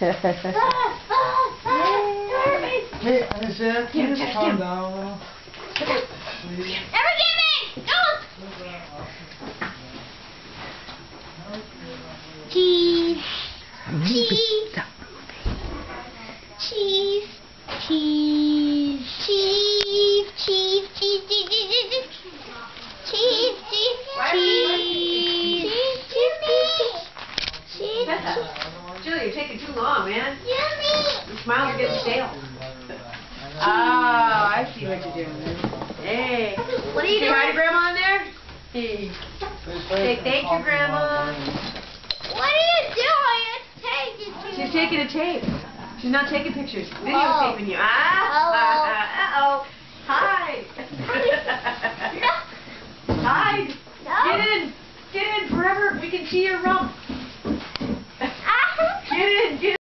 Hey, Anisha, can you just calm down? Please. Never give me! Don't! Cheese. Cheese. Cheese. Cheese. Cheese. Cheese. Cheese. Cheese. Cheese. Cheese. Cheese. Cheese. Cheese. Cheese. Julie, you're taking too long, man. Yummy. Your smiles are getting stale. Oh, I see what you're doing. Hey. What are you Say hi to? Grandma in there. Hey. Say thank you, Grandma. What are you doing? Take it to She's taking a tape. She's not taking pictures. Videotaping you. Ah. Uh-oh. Hi. Hi. No. Get in. Get in forever. We can see your rump do